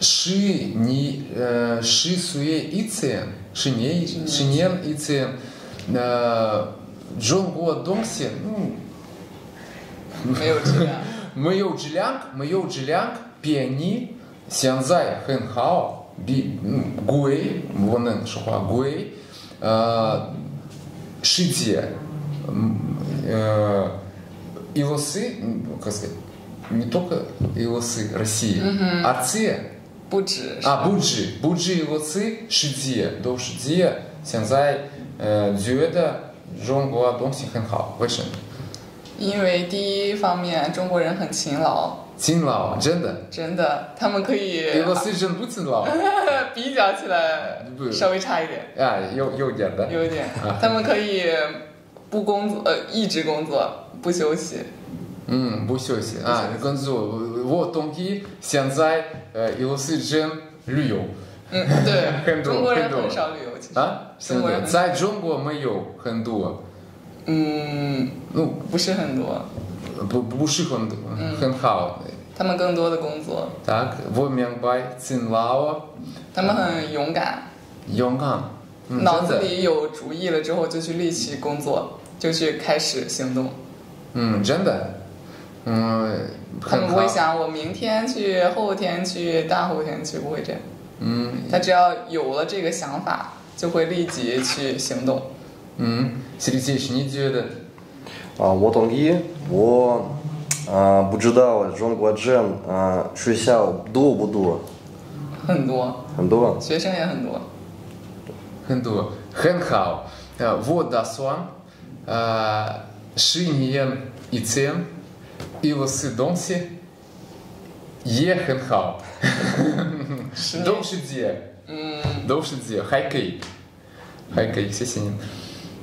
Ши, не э, ши суе ице, шиней, шинен ице, э, джон гуа донси, ну, мэйоу джилянг, мэйоу джилянг, пиани, сянзай, хэн хао, би, ну, гуэй, вонэн шухуа гуэй, э, шидзе, э, илосы, как сказать, не только илосы России, mm-hmm. 不止，啊，不止不止一次世界都世界现在呃觉得中国东西很好，为什么？因为第一方面中国人很勤劳，勤劳真的，真的，他们可以俄罗斯真不勤劳。比较起来稍微差一点，啊，有有点的，有一点。啊，他们可以不工作，呃，一直工作不休息。嗯，不休息啊，工作我同意。现在呃，俄罗斯真旅游嗯，对，很多中国人很多很少旅游，其实。啊，现中国人在在中国没有很多，嗯，嗯，不是很多，不不是很多，很好。他们更多的工作， Так,我明白，勤劳，他们很勇敢，勇敢，嗯脑子真的里有主意了之后就去立即工作，就去开始行动。嗯，真的， 嗯，他们不会想我明天去、后天去、大后天去，不会这样。嗯，他只要有了这个想法，就会立即去行动。嗯，谢谢是你觉得？啊，我同意。我，啊，不知道中国这啊学校多不多？很多。很多。学生也很多。很多，很好。呃，我打算，呃，十年以前。俄罗斯东西也很好，